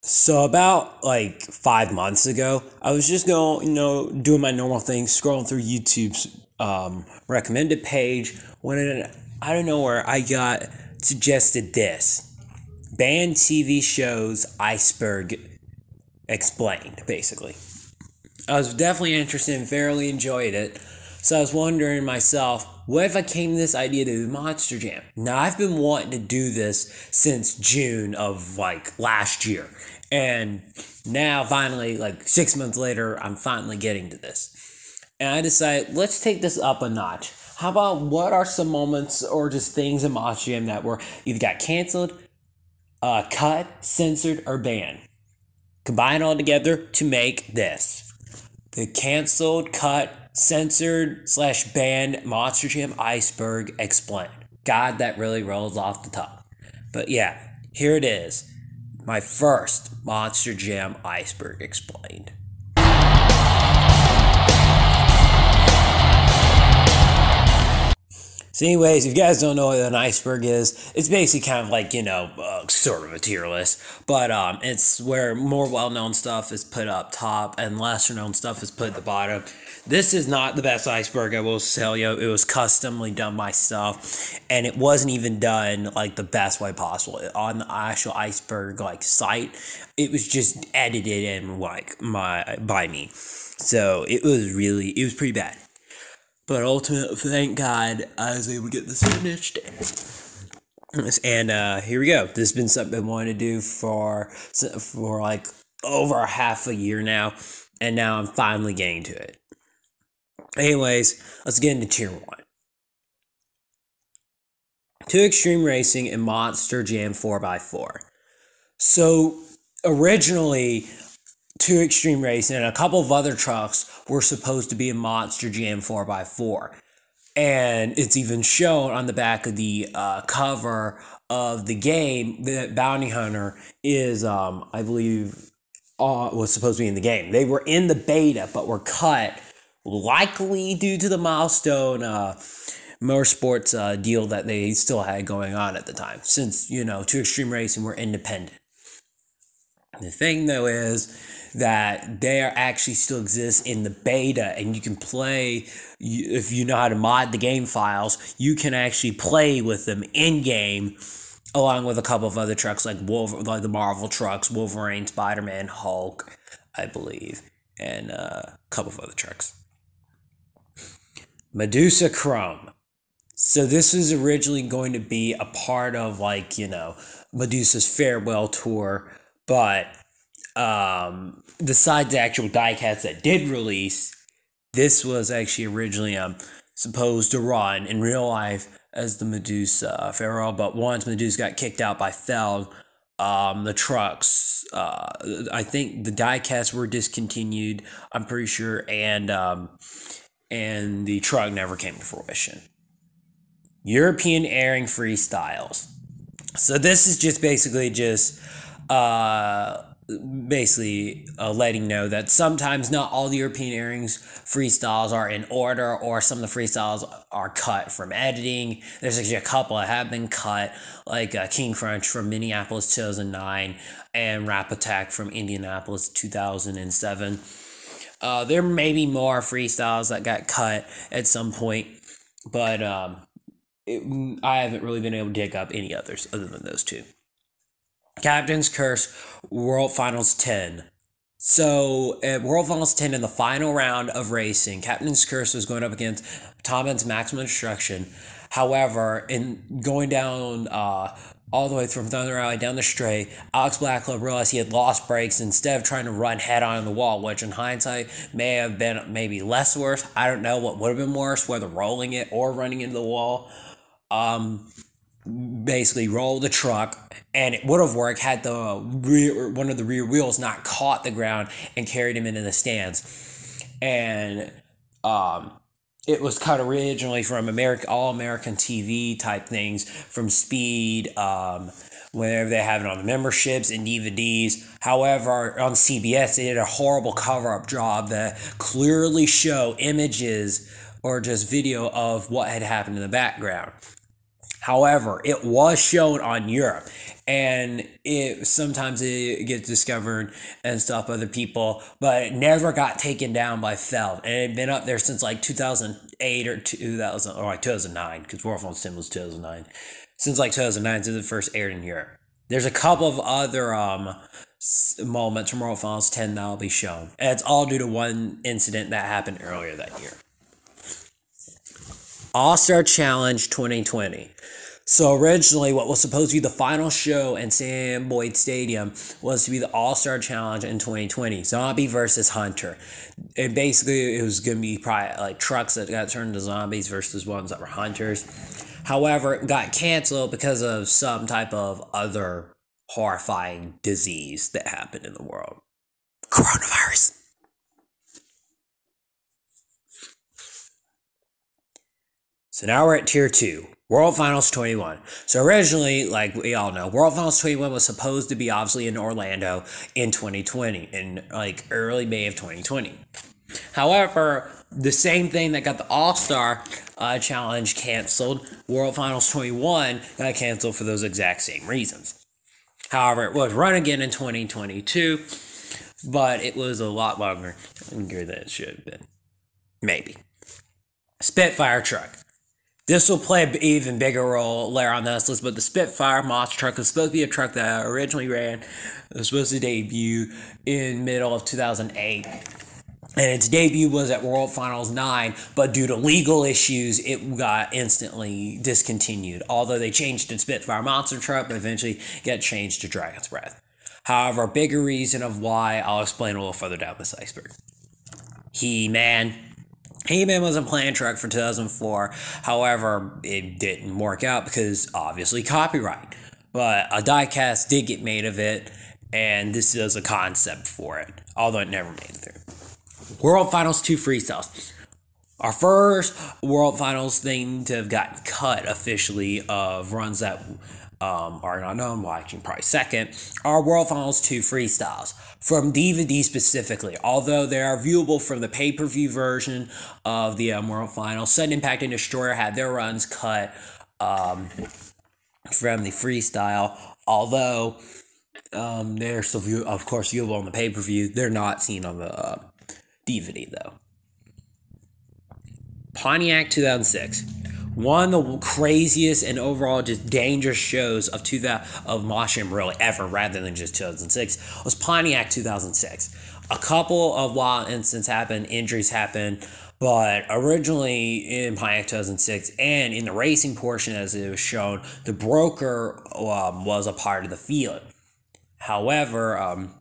So about like five months ago, I was just going, you know, doing my normal thing, scrolling through YouTube's um, recommended page. When it, I don't know where I got suggested this banned TV shows iceberg explained, basically. I was definitely interested and fairly enjoyed it. So I was wondering myself, what if I came to this idea to Monster Jam? Now I've been wanting to do this since June of like last year. And now finally, like six months later, I'm finally getting to this. And I decided, let's take this up a notch. How about what are some moments or just things in Monster Jam that were either got canceled, uh, cut, censored, or banned? Combine all together to make this. The canceled, cut, censored slash banned Monster Jam Iceberg Explained. God, that really rolls off the tongue. But yeah, here it is. My first Monster Jam Iceberg Explained. So, anyways, if you guys don't know what an iceberg is, it's basically kind of like you know, uh, sort of a tier list, but um, it's where more well-known stuff is put up top and lesser-known stuff is put at the bottom. This is not the best iceberg, I will tell you. It was customly done myself, and it wasn't even done like the best way possible on the actual iceberg like site. It was just edited in like my by me, so it was really it was pretty bad. But ultimately, thank God, I was able to get this finished. And uh, here we go. This has been something I wanted to do for for like over half a year now, and now I'm finally getting to it. Anyways, let's get into tier one. Two Extreme Racing and Monster Jam 4x4. So originally, Two Extreme Racing and a couple of other trucks were supposed to be a Monster Jam 4x4. And it's even shown on the back of the uh, cover of the game that Bounty Hunter is, um, I believe, uh, was supposed to be in the game. They were in the beta, but were cut likely due to the milestone uh, motorsports uh, deal that they still had going on at the time, since, you know, Two Extreme Racing were independent. The thing though is that they are actually still exist in the beta and you can play if you know how to mod the game files you can actually play with them in game along with a couple of other trucks like Wolver- like the Marvel trucks Wolverine Spider-Man Hulk I believe and uh, a couple of other trucks. Medusa Chrome. So this was originally going to be a part of like you know Medusa's farewell tour but um, besides the actual diecast that did release, this was actually originally um, supposed to run in real life as the Medusa Farewell, but once Medusa got kicked out by Feld, um, the trucks, uh, I think the diecasts were discontinued. I'm pretty sure, and um, and the truck never came to fruition. European airing freestyles. So this is just basically just uh, basically uh, letting know that sometimes not all the European airings freestyles are in order, or some of the freestyles are cut from editing. There's actually a couple that have been cut, like uh, King Crunch from Minneapolis 2009 and Rap Attack from Indianapolis 2007. Uh, there may be more freestyles that got cut at some point, but um, it, I haven't really been able to dig up any others other than those two. Captain's Curse World Finals 10. So at World Finals 10 in the final round of racing, Captain's Curse was going up against Tom Meents' Maximum Destruction. However, in going down uh, all the way from Thunder Alley down the straight, Alex Blackwell realized he had lost brakes instead of trying to run head on the wall, which in hindsight may have been maybe less worse. I don't know what would have been worse, whether rolling it or running into the wall. Um, basically roll the truck and it would have worked had the rear one of the rear wheels not caught the ground and carried him into the stands and um it was cut originally from American all American TV type things from Speed um whenever they have it on the memberships and DVDs. However, on CBS, they did a horrible cover up job that clearly show images or just video of what had happened in the background. However, it was shown on Europe, and it sometimes it gets discovered and stuff by other people, but it never got taken down by Feld, and it had been up there since like two thousand eight or two thousand or like two thousand nine because War on Sim was two thousand nine, since like two thousand nine since it first aired in Europe. There's a couple of other um moments from World Finals 10 that'll be shown. And it's all due to one incident that happened earlier that year. All Star Challenge 2020. So originally, what was supposed to be the final show in Sam Boyd Stadium was to be the All Star Challenge in 2020, Zombie versus Hunter. And basically, it was going to be probably like trucks that got turned into zombies versus ones that were hunters. However, it got canceled because of some type of other horrifying disease that happened in the world coronavirus. So now we're at tier two, World Finals 21. So originally, like we all know, World Finals 21 was supposed to be obviously in Orlando in 2020, in like early May of 2020. However, the same thing that got the All Star uh, Challenge canceled, World Finals 21 got canceled for those exact same reasons. However, it was run again in 2022, but it was a lot longer than it should have been. Maybe. Spitfire truck. This will play an even bigger role later on this list, but the Spitfire monster truck was supposed to be a truck that originally ran, it was supposed to debut in middle of 2008 and its debut was at World Finals 9, but due to legal issues, it got instantly discontinued. Although they changed to Spitfire Monster Truck, but eventually got changed to Dragon's Breath. However, bigger reason of why I'll explain a little further down this iceberg. He Man. He Man was a plan truck for 2004. However, it didn't work out because obviously copyright. But a diecast did get made of it, and this is a concept for it, although it never made it through. World Finals 2 freestyles. Our first World Finals thing to have gotten cut officially of runs that um, are not known, actually, probably second, are World Finals 2 freestyles from DVD specifically. Although they are viewable from the pay per view version of the um, World Finals, Sudden Impact and Destroyer had their runs cut um, from the freestyle. Although um, they're still, view- of course, viewable on the pay per view, they're not seen on the uh, DVD though. Pontiac 2006. One of the craziest and overall just dangerous shows of 2000 of Mosham really ever, rather than just 2006, was Pontiac 2006. A couple of wild incidents happened, injuries happened, but originally in Pontiac 2006 and in the racing portion as it was shown, the broker um, was a part of the field. However, um,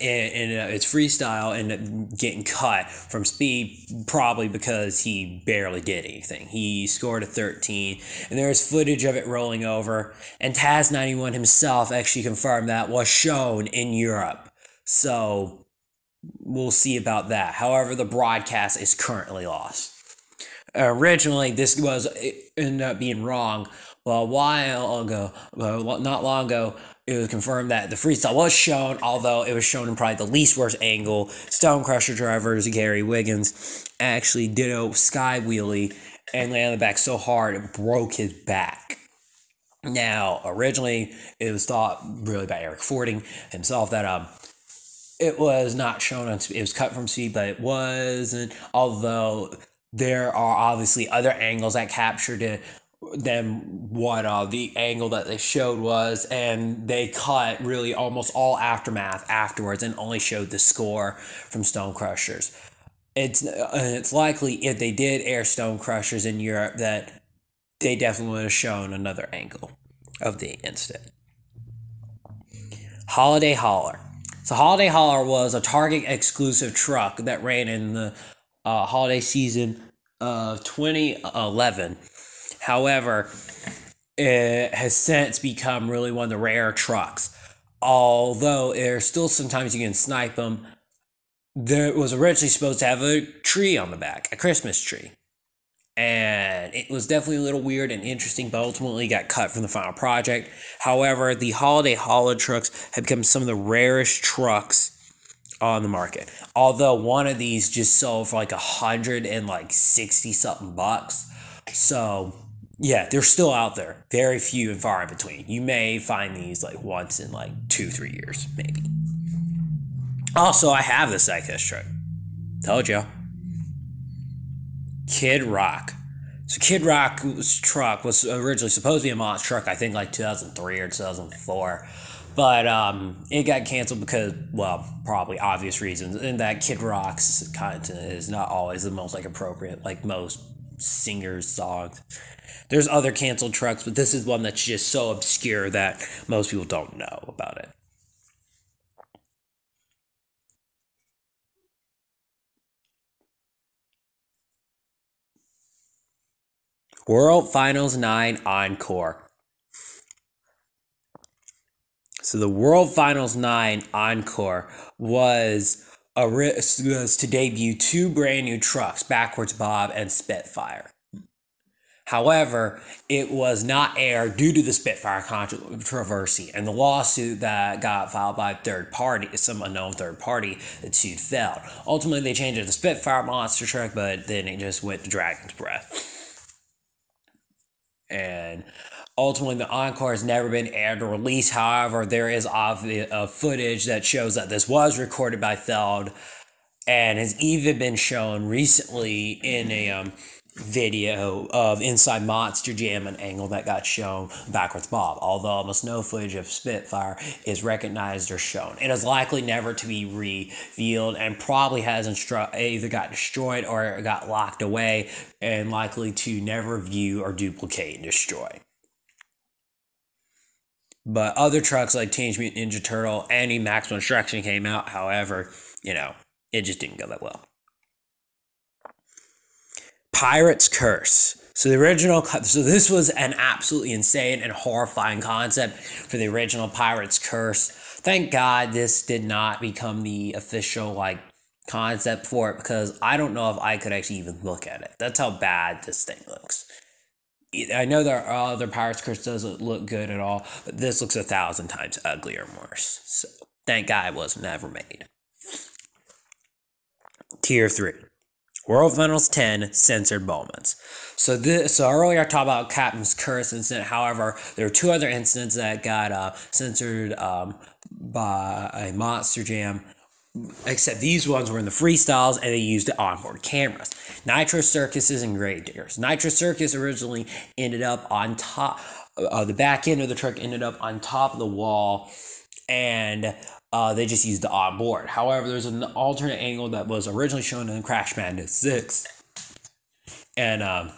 and, and uh, it's freestyle and getting cut from speed probably because he barely did anything. He scored a 13 and there's footage of it rolling over and Taz 91 himself actually confirmed that was shown in Europe. So we'll see about that. However, the broadcast is currently lost. Originally, this was it ended up being wrong. Well, a while ago, well, not long ago, it was confirmed that the freestyle was shown, although it was shown in probably the least worst angle. Stone Crusher drivers Gary Wiggins actually did a sky wheelie and landed on the back so hard it broke his back. Now, originally, it was thought really by Eric Fording himself that um, it was not shown on it was cut from speed, but it wasn't. Although there are obviously other angles that captured it than what uh, the angle that they showed was, and they cut really almost all aftermath afterwards and only showed the score from Stone Crushers. It's uh, it's likely if they did air Stone Crushers in Europe that they definitely would have shown another angle of the incident. Holiday Hauler. So Holiday Hauler was a Target exclusive truck that ran in the uh, holiday season of 2011 However, it has since become really one of the rare trucks. Although there's still sometimes you can snipe them. There was originally supposed to have a tree on the back, a Christmas tree. And it was definitely a little weird and interesting, but ultimately got cut from the final project. However, the holiday holiday trucks have become some of the rarest trucks on the market. Although one of these just sold for like a hundred and like sixty something bucks. So yeah, they're still out there. Very few and far in between. You may find these like once in like two, three years, maybe. Also, I have the Psychos truck. Told you. Kid Rock. So Kid Rock's truck was originally supposed to be a monster truck, I think like 2003 or 2004. But um, it got canceled because, well, probably obvious reasons. And that Kid Rock's content is not always the most like appropriate, like most singers' songs. There's other canceled trucks, but this is one that's just so obscure that most people don't know about it. World Finals 9 Encore. So the World Finals 9 Encore was a was to debut two brand new trucks, Backwards Bob and Spitfire. However, it was not aired due to the Spitfire controversy and the lawsuit that got filed by third party, some unknown third party that sued Feld. Ultimately, they changed it to Spitfire Monster Truck, but then it just went to Dragon's Breath. And ultimately, the encore has never been aired or released. However, there is uh, footage that shows that this was recorded by Feld and has even been shown recently in a um, video of Inside Monster Jam, an angle that got shown backwards Bob. Although almost no footage of Spitfire is recognized or shown, it is likely never to be revealed and probably has instru- either got destroyed or got locked away and likely to never view or duplicate and destroy. But other trucks like Teenage Mutant Ninja Turtle and Maximum Destruction came out. However, you know, it just didn't go that well. Pirate's Curse. So the original, so this was an absolutely insane and horrifying concept for the original Pirate's Curse. Thank God this did not become the official like concept for it because I don't know if I could actually even look at it. That's how bad this thing looks. I know there are other Pirates Curse doesn't look good at all, but this looks a thousand times uglier and worse. So thank God it was never made. Tier three. World Finals 10 censored moments. So this, so earlier I talked about Captain's Curse incident. However, there were two other incidents that got uh, censored um, by a Monster Jam. Except these ones were in the freestyles and they used the onboard cameras. Nitro Circuses and Grave Diggers. Nitro Circus originally ended up on top, uh, the back end of the truck ended up on top of the wall and uh, they just used the onboard. However, there's an alternate angle that was originally shown in Crash Bandicoot 6. And um,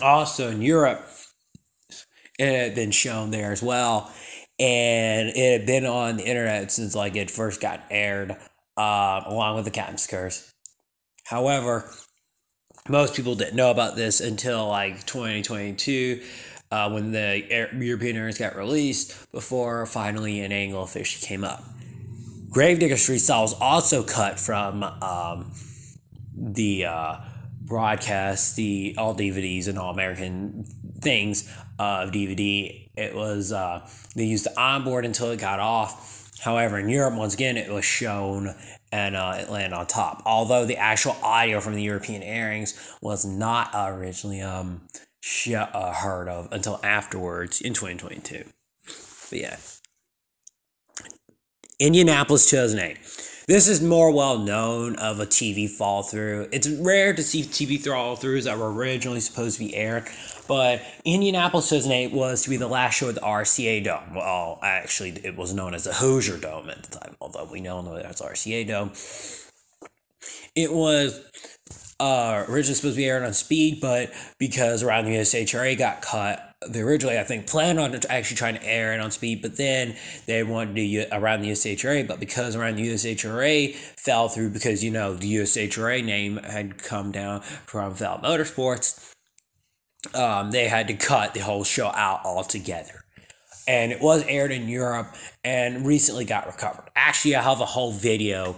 also in Europe, it had been shown there as well. And it had been on the internet since like it first got aired, uh, along with the Captain's Curse. However, most people didn't know about this until like 2022 uh, when the European airs got released before finally an angle officially came up. Gravedigger Street Style was also cut from um, the uh, broadcast, the all DVDs and all American things of DVD. It was uh, they used the onboard until it got off. However, in Europe, once again, it was shown and uh, it landed on top. Although the actual audio from the European airings was not originally um, sh- uh, heard of until afterwards in 2022. But yeah. Indianapolis 2008. This is more well known of a TV fall through. It's rare to see TV fall throughs that were originally supposed to be aired, but Indianapolis 2008 was to be the last show at the RCA Dome. Well, actually, it was known as the Hoosier Dome at the time, although we now know that it's RCA Dome. It was uh, originally supposed to be aired on speed, but because around the USHRA got cut, they originally I think planned on actually trying to air it on speed, but then they wanted to do around the USHRA, but because around the USHRA fell through because you know the USHRA name had come down from Val Motorsports, um, they had to cut the whole show out altogether. And it was aired in Europe and recently got recovered. Actually, I have a whole video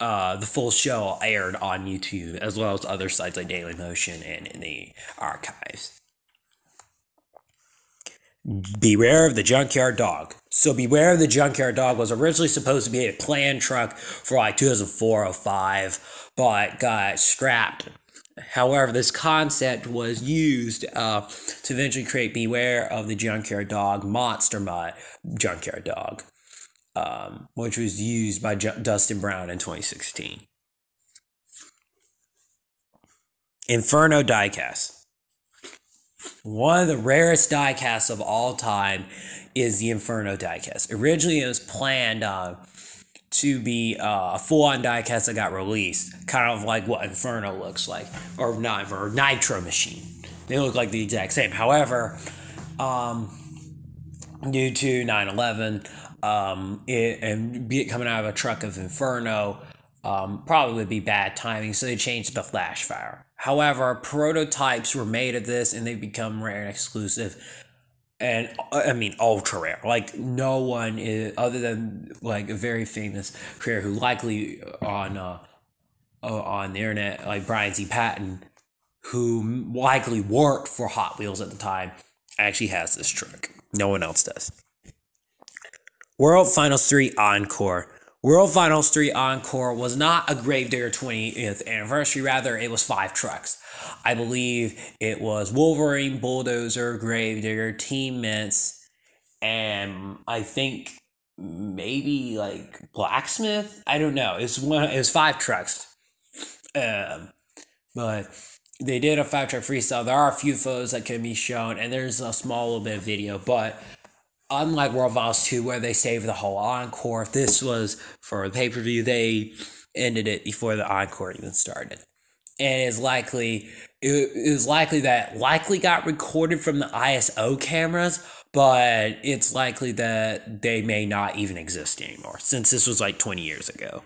uh, the full show aired on YouTube as well as other sites like Daily Motion and in the archives. Beware of the Junkyard Dog. So, Beware of the Junkyard Dog was originally supposed to be a planned truck for like 2004 or 05, but got scrapped However, this concept was used uh, to eventually create Beware of the Junkyard Dog Monster Mutt Junkyard Dog, um, which was used by J- Dustin Brown in 2016. Inferno diecast. One of the rarest diecasts of all time is the Inferno diecast. Originally, it was planned uh, to be uh, a full-on diecast that got released, kind of like what Inferno looks like, or not Inferno, Nitro Machine. They look like the exact same. However, um, due to 9/11 um, it, and be it coming out of a truck of Inferno, um, probably would be bad timing, so they changed the flash fire. However, prototypes were made of this, and they've become rare and exclusive and I mean ultra rare. Like no one is other than like a very famous creator who likely on uh, on the internet, like Brian Z. Patton, who likely worked for Hot Wheels at the time, actually has this trick. No one else does. World Finals 3 Encore. World Finals 3 Encore was not a Gravedigger 20th anniversary, rather, it was five trucks. I believe it was Wolverine, Bulldozer, Gravedigger, Team Meents, and I think maybe like Blacksmith. I don't know. It's one. It was five trucks. Um, but they did a five truck freestyle. There are a few photos that can be shown, and there's a small little bit of video, but unlike World Finals 2, where they saved the whole encore, this was for the pay per view, they ended it before the encore even started. And it's likely it is likely that likely got recorded from the ISO cameras, but it's likely that they may not even exist anymore since this was like 20 years ago.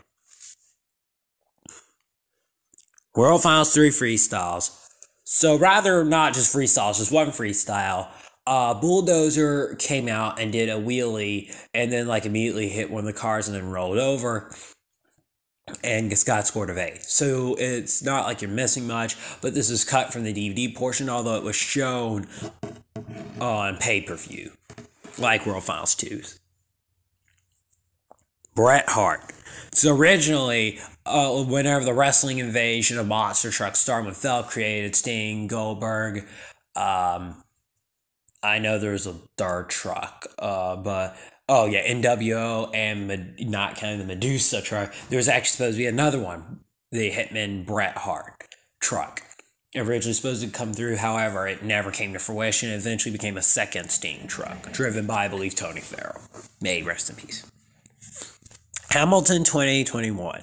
World Finals 3 freestyles. So rather not just freestyles, just one freestyle uh, Bulldozer came out and did a wheelie and then like immediately hit one of the cars and then rolled over and Scott scored a V. So it's not like you're missing much, but this is cut from the DVD portion, although it was shown on pay per view, like World Finals 2's. Bret Hart. So originally, uh, whenever the wrestling invasion of monster trucks started Feld created Sting, Goldberg, um, I know there's a dart truck, uh, but oh yeah, NWO and Med- not counting the Medusa truck. There was actually supposed to be another one, the Hitman Bret Hart truck. Originally supposed to come through, however, it never came to fruition. It eventually became a second Sting truck, driven by, I believe, Tony Farrell. May rest in peace. Hamilton 2021.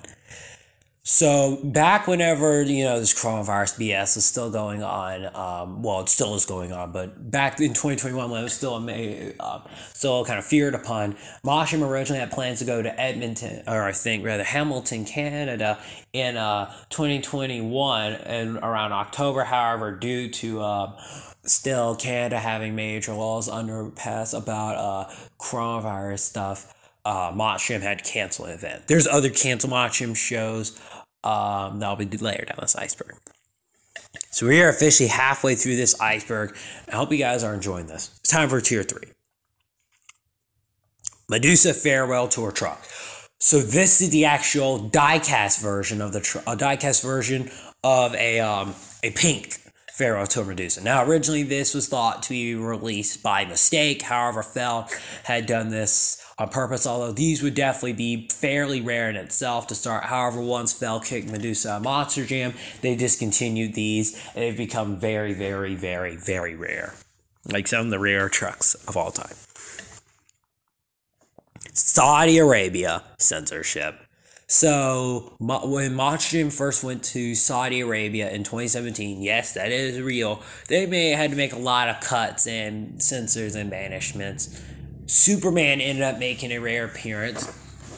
So back whenever you know this coronavirus BS is still going on, um, well, it still is going on, but back in 2021 when it was still a, uh, still kind of feared upon, Mosham originally had plans to go to Edmonton, or I think rather Hamilton, Canada, in uh, 2021 and around October. However, due to uh, still Canada having major laws under underpass about uh, coronavirus stuff uh, had to cancel an event. There's other cancel Mottram shows um, that'll be layered down this iceberg. So we are officially halfway through this iceberg. I hope you guys are enjoying this. It's time for tier three. Medusa Farewell Tour Truck. So this is the actual diecast version of the tr- a diecast version of a um, a pink Farewell to Medusa. Now, originally, this was thought to be released by mistake. However, Feld had done this on purpose, although these would definitely be fairly rare in itself to start. However, once Feld Kick Medusa Monster Jam, they discontinued these and they've become very, very, very, very rare. Like some of the rare trucks of all time. Saudi Arabia censorship. So when Monster Jam first went to Saudi Arabia in 2017, yes, that is real. They may had to make a lot of cuts and censors and banishments. Superman ended up making a rare appearance.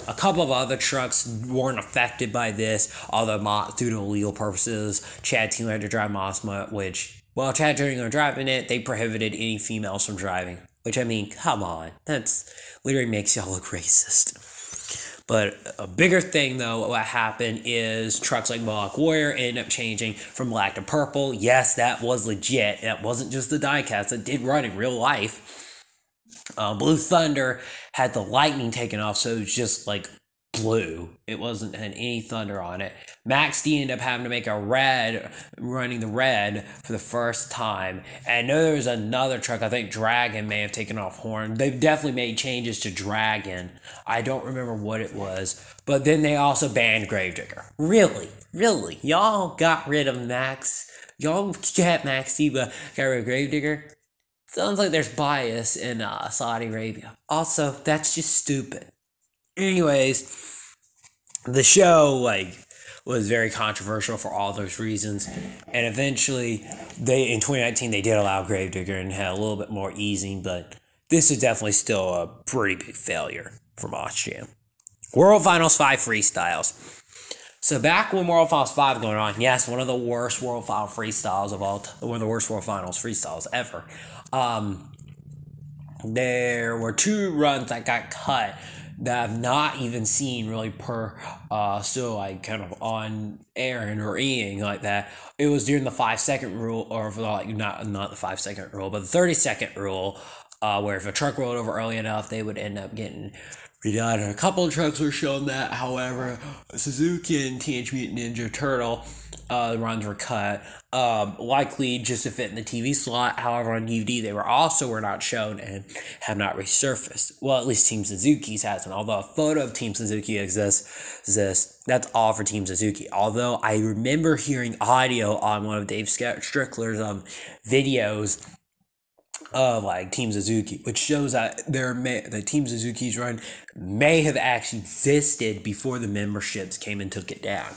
A couple of other trucks weren't affected by this, although due to legal purposes, Chad Taylor had to drive Mossma, which, while Chad Taylor driving it, they prohibited any females from driving. Which, I mean, come on. That's literally makes y'all look racist. But a bigger thing, though, what happened is trucks like Mohawk Warrior ended up changing from black to purple. Yes, that was legit. That wasn't just the diecast. It did run in real life. Uh, Blue Thunder had the lightning taken off, so it was just like blue. It wasn't had any thunder on it. Max D ended up having to make a red, running the red for the first time. And I know there was another truck. I think Dragon may have taken off horn. They've definitely made changes to Dragon. I don't remember what it was. But then they also banned Gravedigger. Really? Really? Y'all got rid of Max? Y'all kept Max D, but got rid of Gravedigger? Sounds like there's bias in uh, Saudi Arabia. Also, that's just stupid. Anyways, the show like was very controversial for all those reasons, and eventually they in 2019 they did allow Gravedigger and had a little bit more easing, but this is definitely still a pretty big failure from Jam. World Finals five freestyles. So back when World Finals five going on, yes, one of the worst World Final freestyles of all, t- one of the worst World Finals freestyles ever. Um, there were two runs that got cut that I've not even seen really per uh still like kind of on airing or anything like that. It was during the five second rule or like not not the five second rule, but the thirty second rule, uh where if a truck rolled over early enough they would end up getting redone. And a couple of trucks were shown that, however, Suzuki and Teenage Mutant Ninja Turtle uh, runs were cut, um, likely just to fit in the TV slot. However, on DVD they were also were not shown and have not resurfaced. Well, at least Team Suzuki's hasn't. Although a photo of Team Suzuki exists, exists that's all for Team Suzuki. Although I remember hearing audio on one of Dave Strickler's um, videos of like Team Suzuki, which shows that there may the Team Suzuki's run may have actually existed before the memberships came and took it down.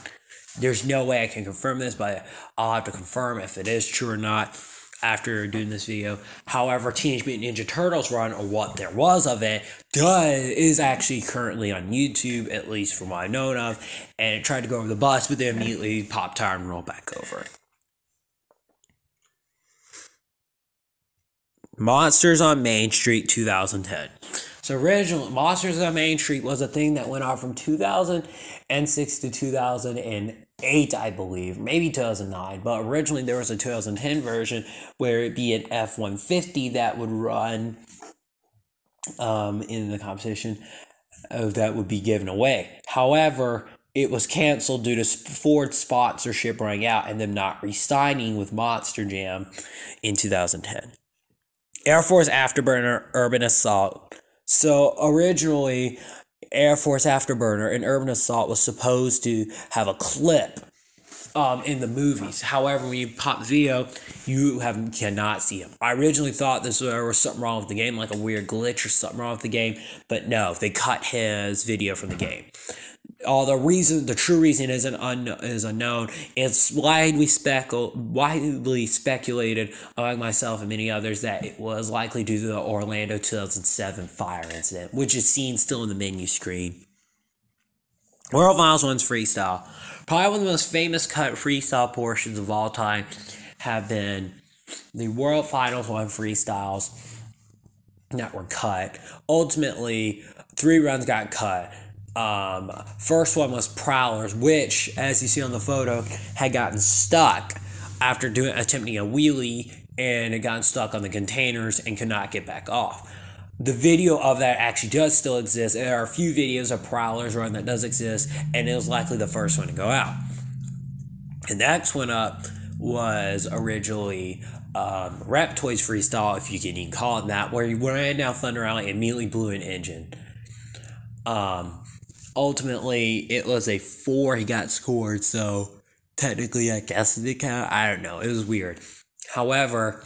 There's no way I can confirm this, but I'll have to confirm if it is true or not after doing this video. However, Teenage Mutant Ninja Turtles run, or what there was of it, does is actually currently on YouTube, at least from what I know of, and it tried to go over the bus, but they immediately popped tire and rolled back over it. Monsters on Main Street 2010. So originally, Monsters on Main Street was a thing that went on from 2006 to 2008, I believe, maybe 2009. But originally there was a 2010 version where it'd be an F-150 that would run um, in the competition uh, that would be given away. However, it was canceled due to Ford sponsorship running out and them not re-signing with Monster Jam in 2010. Air Force Afterburner Urban Assault. So originally, Air Force Afterburner and Urban Assault was supposed to have a clip um, in the movies. However, when you pop video, you have cannot see him. I originally thought this there was something wrong with the game, like a weird glitch or something wrong with the game, but no, they cut his video from the game all the reason, the true reason isn't un, is unknown. It's widely specul, widely speculated among myself and many others that it was likely due to the Orlando 2007 fire incident, which is seen still in the menu screen. World Finals One's freestyle. Probably one of the most famous cut freestyle portions of all time have been the World Finals One freestyles that were cut. Ultimately, three runs got cut. Um, first one was Prowlers, which, as you see on the photo, had gotten stuck after doing attempting a wheelie and it got stuck on the containers and could not get back off. The video of that actually does still exist. There are a few videos of Prowlers run that does exist, and it was likely the first one to go out. And next one up was originally um, Reptoys Freestyle, if you can even call it that, where he ran down Thunder Alley and immediately blew an engine. Um, ultimately it was a four he got scored so technically i guess it count. I don't know. It was weird. However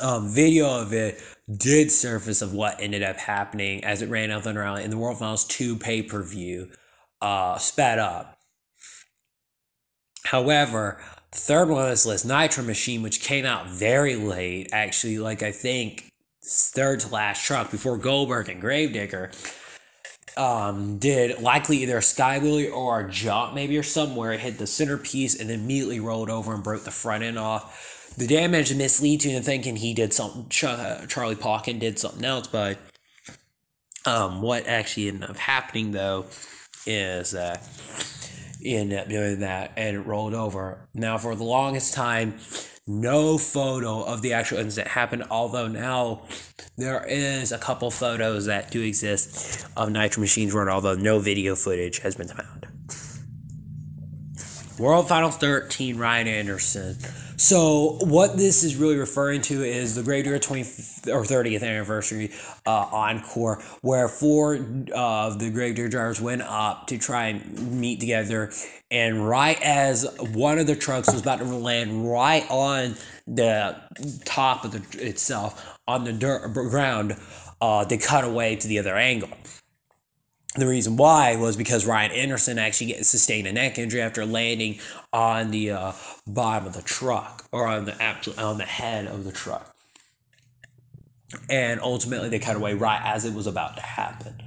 um, video of it did surface of what ended up happening as it ran out Thunder Alley in the World Finals 2 pay-per-view uh, sped up. However, third one on this list, Nitro Machine, which came out very late, actually, like I think third to last truck before Goldberg and Gravedigger, um, did likely either a sky wheelie or a jump, maybe or somewhere. It hit the centerpiece and immediately rolled over and broke the front end off. The damage misleads you into thinking he did something. Uh, Charlie Pauken did something else, but um, what actually ended up happening though is uh, he ended up doing that and it rolled over. Now, for the longest time, no photo of the actual incident happened, although now there is a couple photos that do exist of Nitro Machines run, although no video footage has been found. World Finals 13, Ryan Anderson. So what this is really referring to is the Gravedigger 20th or 30th anniversary uh, encore, where four of the Gravedigger drivers went up to try and meet together, and right as one of the trucks was about to land right on the top of the itself on the dirt ground, uh, they cut away to the other angle. The reason why was because Ryan Anderson actually sustained a neck injury after landing on the uh, bottom of the truck or on the on the head of the truck, and ultimately they cut away right as it was about to happen.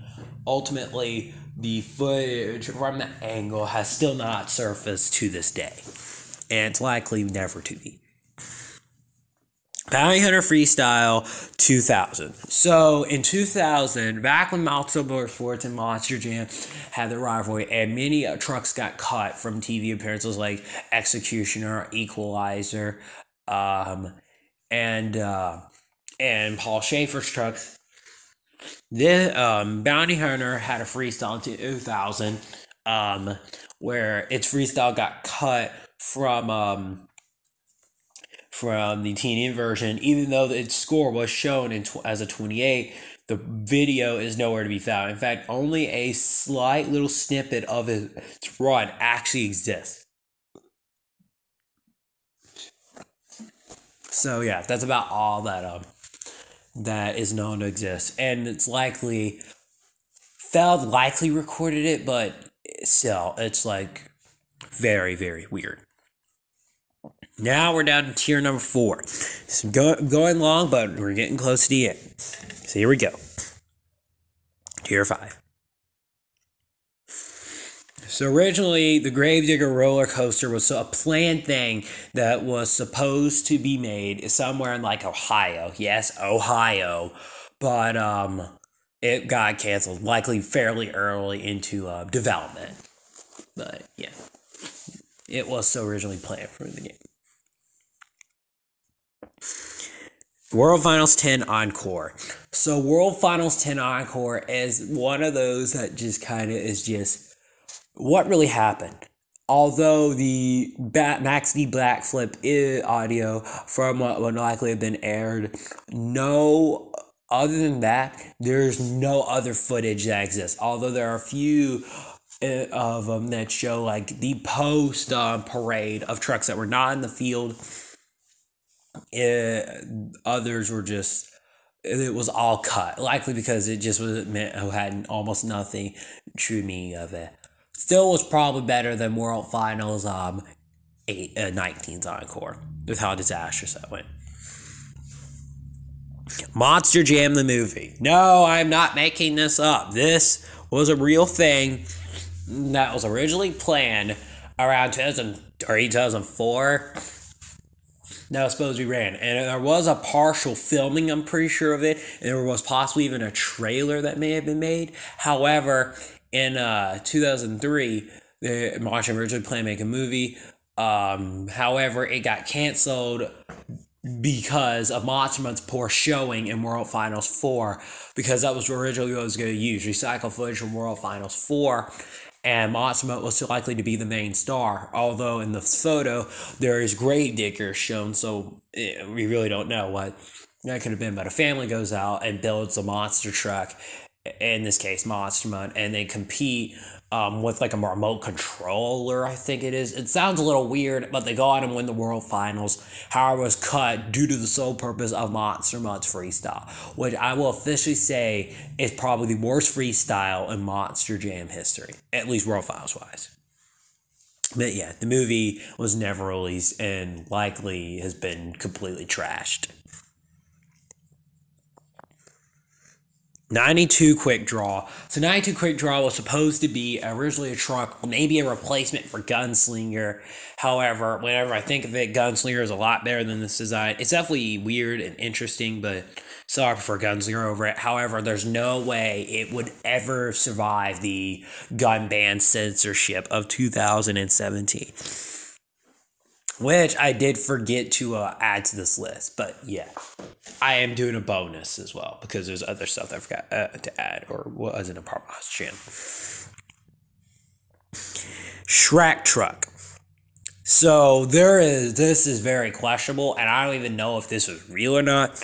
Ultimately, the footage from the angle has still not surfaced to this day, and it's likely never to be. Bounty Hunter Freestyle 2000. So in 2000, back when Matzo Motorsports and Monster Jam had their rivalry, and many uh, trucks got cut from TV appearances like Executioner, Equalizer, um, and uh, and Paul Schaefer's trucks. This um, Bounty Hunter had a freestyle in 2000, um, where its freestyle got cut from um, from the TNN version, even though its score was shown in tw- as a 28, the video is nowhere to be found. In fact, only a slight little snippet of its run actually exists. So yeah, that's about all that um that is known to exist, and it's likely Feld likely recorded it, but still, it's like very very weird. Now we're down to tier number four. So go, going long, but we're getting close to the end. So here we go. Tier five. So originally, the Gravedigger roller coaster was a planned thing that was supposed to be made somewhere in like Ohio. Yes, Ohio, but um, it got canceled, likely fairly early into uh, development. But yeah, it was so originally planned for the game. World Finals 10 Encore. So, World Finals 10 Encore is one of those that just kind of is just what really happened. Although the Max D Black Flip audio from what would likely have been aired, no, other than that, there's no other footage that exists. Although there are a few uh, of them that show like the post um, parade of trucks that were not in the field it, others were just it was all cut, likely because it just was meant who had almost nothing true meaning of it. Still was probably better than World Finals um eight uh, 19's encore with how disastrous that went. Monster Jam the movie. No, I'm not making this up. This was a real thing that was originally planned around 2000 or 2004 that was supposed to be ran. And there was a partial filming, I'm pretty sure of it. And there was possibly even a trailer that may have been made. However, in uh, 2003, the Martian originally planned to make a movie. Um, however, it got canceled because of Monster Mutt's poor showing in World Finals 4, because that was originally what I was going to use. Recycle footage from World Finals 4 and Matsumoto was likely to be the main star. Although in the photo there is Gravedigger shown, so eh, we really don't know what that could have been. But a family goes out and builds a monster truck, in this case Monster and they compete um, with like a remote controller, I think it is. It sounds a little weird, but they go out and win the world finals. However, was cut due to the sole purpose of Monster Mutt's freestyle, which I will officially say is probably the worst freestyle in Monster Jam history, at least world finals wise. But yeah, the movie was never released and likely has been completely trashed. 92 quick draw. So 92 quick draw was supposed to be originally a truck, maybe a replacement for Gunslinger. However, whenever I think of it, Gunslinger is a lot better than this design. It's definitely weird and interesting, but so I prefer Gunslinger over it. However, there's no way it would ever survive the gun ban censorship of 2017. Which I did forget to uh, add to this list. But yeah, I am doing a bonus as well because there's other stuff I forgot uh, to add or wasn't a part of my channel. Shrek truck. So there is this is very questionable, and I don't even know if this was real or not.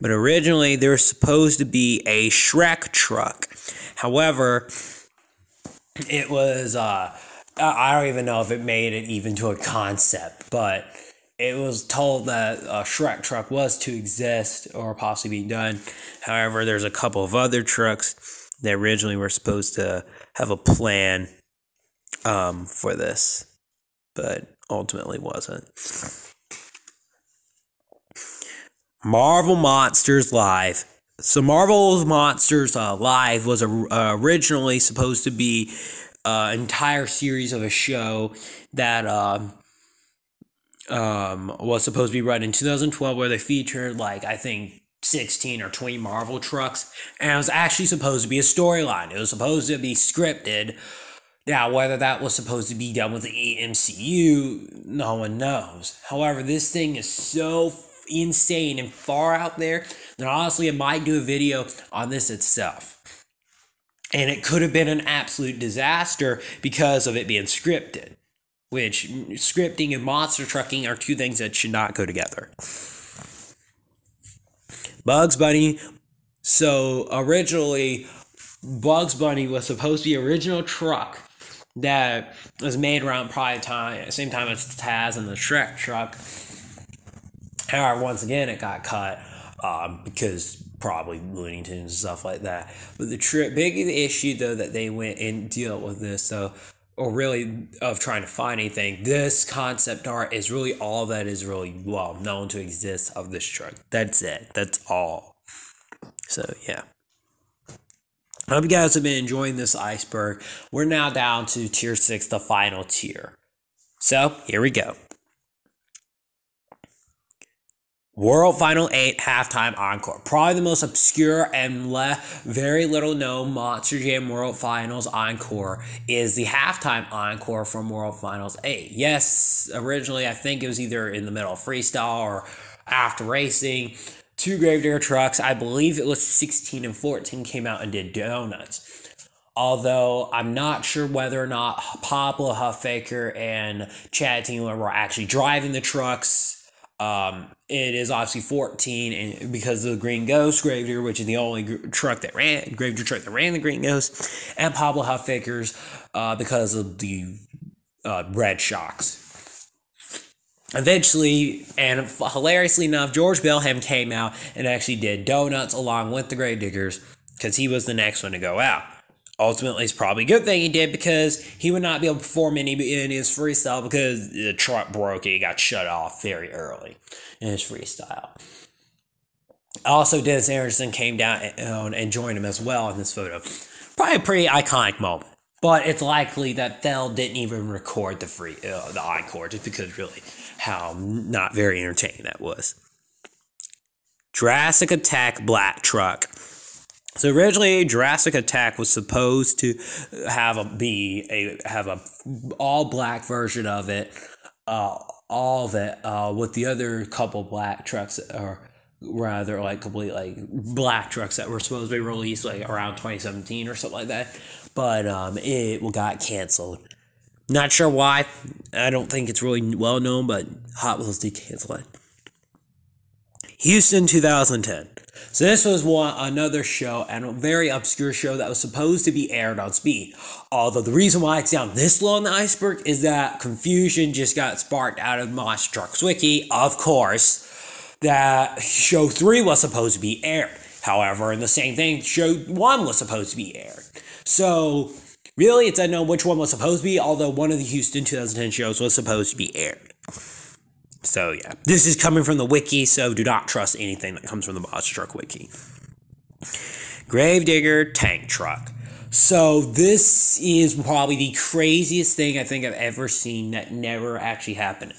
But originally there was supposed to be a Shrek truck. However, it was uh I don't even know if it made it even to a concept, but it was told that a Shrek truck was to exist or possibly be done. However, there's a couple of other trucks that originally were supposed to have a plan um, for this, but ultimately wasn't. Marvel Monsters Live. So Marvel's Monsters uh, Live was uh, originally supposed to be uh, entire series of a show that um, um, was supposed to be run in 2012, where they featured like I think 16 or 20 Marvel trucks, and it was actually supposed to be a storyline. It was supposed to be scripted. Now, whether that was supposed to be done with the MCU, no one knows. However, this thing is so insane and far out there that honestly, I might do a video on this itself. And it could have been an absolute disaster because of it being scripted, which scripting and monster trucking are two things that should not go together. Bugs Bunny. So originally, Bugs Bunny was supposed to be original truck that was made around probably time same time as Taz and the Shrek truck. However, once again, it got cut um, because probably Looney Tunes and stuff like that. But the tri- big issue though that they went and deal with this so or really of trying to find anything, this concept art is really all that is really well known to exist of this truck. That's it. That's all. So yeah. I hope you guys have been enjoying this iceberg. We're now down to tier six, the final tier. So here we go. World Final 8 Halftime Encore. Probably the most obscure and le- very little known Monster Jam World Finals Encore is the halftime encore from World Finals 8. Yes, originally I think it was either in the middle of freestyle or after racing. Two Gravedigger trucks, I believe it was 16 and 14, came out and did donuts. Although I'm not sure whether or not Pablo Huffaker and Chad Tingler were actually driving the trucks um, it is obviously 14, and because of the Green Ghost Gravedigger, which is the only gr- truck that ran, Gravedigger truck that ran the Green Ghost, and Pablo Huffaker's uh, because of the uh, Red Shocks. Eventually, and hilariously enough, George Balhan came out and actually did donuts along with the Gravediggers because he was the next one to go out ultimately it's probably a good thing he did because he would not be able to perform any in his freestyle because the truck broke and he got shut off very early in his freestyle. Also, Dennis Anderson came down and joined him as well in this photo. Probably a pretty iconic moment, but it's likely that Feld didn't even record the free uh, the encore just because really how not very entertaining that was. Jurassic Attack Black Truck. So originally, Jurassic Attack was supposed to have a be a have a all black version of it, uh, all of it, uh, with the other couple black trucks or rather like complete like black trucks that were supposed to be released like around 2017 or something like that, but um, it got canceled. Not sure why. I don't think it's really well known, but Hot Wheels did cancel it. Houston 2010. So this was one another show and a very obscure show that was supposed to be aired on Speed. Although the reason why it's down this low on the iceberg is that confusion just got sparked out of Monster Trucks Wiki, of course, that show 3 was supposed to be aired. However, in the same thing, show 1 was supposed to be aired. So really it's unknown which one was supposed to be, although one of the Houston 2010 shows was supposed to be aired. So yeah, this is coming from the wiki, so do not trust anything that comes from the Monster Truck wiki. Gravedigger tank truck. So this is probably the craziest thing I think I've ever seen that never actually happened.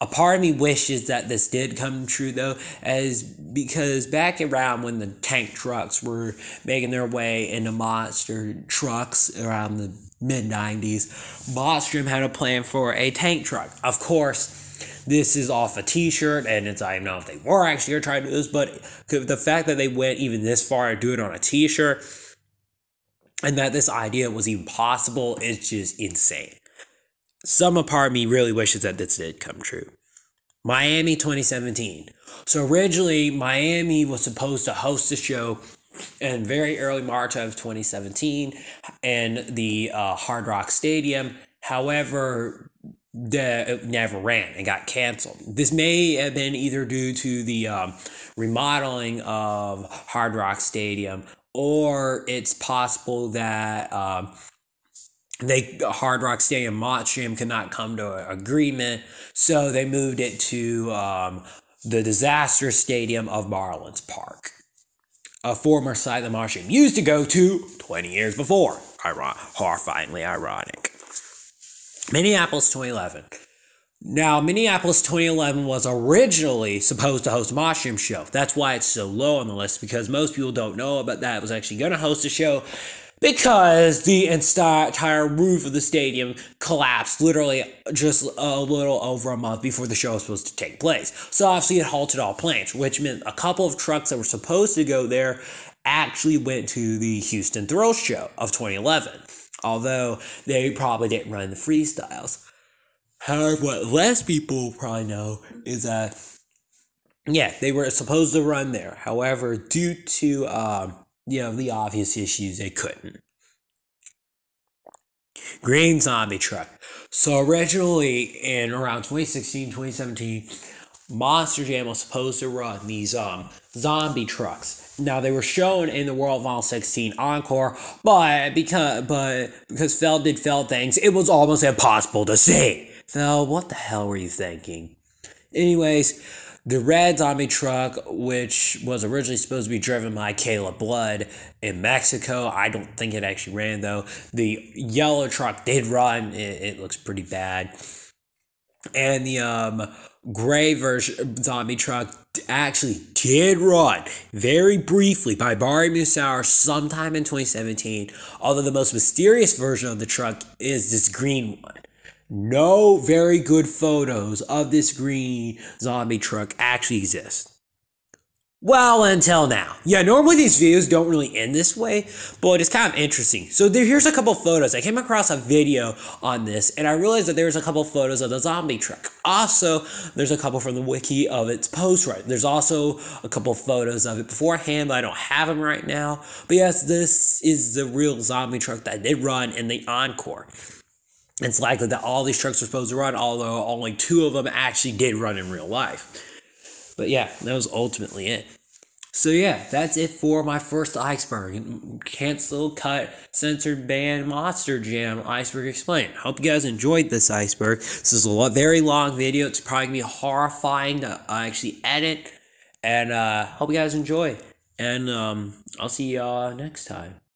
A part of me wishes that this did come true though, as because back around when the tank trucks were making their way into monster trucks around the mid 90s, Monstrum had a plan for a tank truck. Of course, this is off a T-shirt, and it's I don't know if they were actually gonna try to do this, but the fact that they went even this far to do it on a T-shirt, and that this idea was even possible is just insane. Some part of me really wishes that this did come true. Miami 2017. So originally, Miami was supposed to host the show in very early March of 2017 in the uh, Hard Rock Stadium. However, the, it never ran and got canceled. This may have been either due to the um, remodeling of Hard Rock Stadium or it's possible that um, they Hard Rock Stadium Montreal could not come to an agreement, so they moved it to um, the disaster stadium of Marlins Park, a former site the Martian used to go to 20 years before. Iron- horrifyingly ironic. Minneapolis 2011. Now, Minneapolis 2011 was originally supposed to host a Mushroom Show. That's why it's so low on the list because most people don't know about that. It was actually going to host a show because the entire roof of the stadium collapsed literally just a little over a month before the show was supposed to take place. So obviously it halted all plans, which meant a couple of trucks that were supposed to go there actually went to the Houston Thrill Show of 2011, although they probably didn't run the freestyles. However, what less people probably know is that, yeah, they were supposed to run there. However, due to, um, you know, the obvious issues, they couldn't. Green Zombie Truck. So originally in around 2016, 2017, Monster Jam was supposed to run these um, zombie trucks. Now they were shown in the World Final 16 Encore, but because but because Feld did Feld things, it was almost impossible to see. Feld, what the hell were you thinking? Anyways, the red zombie truck, which was originally supposed to be driven by Caleb Blood in Mexico, I don't think it actually ran though. The yellow truck did run, it, it looks pretty bad. And the um, gray version zombie truck actually did run very briefly by Bari Musawwir sometime in 2017. Although the most mysterious version of the truck is this green one no very good photos of this green zombie truck actually exist. Well, until now. Yeah, normally these videos don't really end this way, but it's kind of interesting. So there, here's a couple photos. I came across a video on this, and I realized that there's a couple photos of the zombie truck. Also, there's a couple from the wiki of its post right. There's also a couple photos of it beforehand, but I don't have them right now. But yes, this is the real zombie truck that did run in the Encore it's likely that all these trucks are supposed to run, although only two of them actually did run in real life. But yeah, that was ultimately it. So yeah, that's it for my first iceberg. Cancel, cut, censored, ban, monster jam, iceberg explained. Hope you guys enjoyed this iceberg. This is a very long video. It's probably gonna be horrifying to actually edit. And uh hope you guys enjoy. And um I'll see y'all next time.